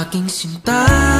Aking sinta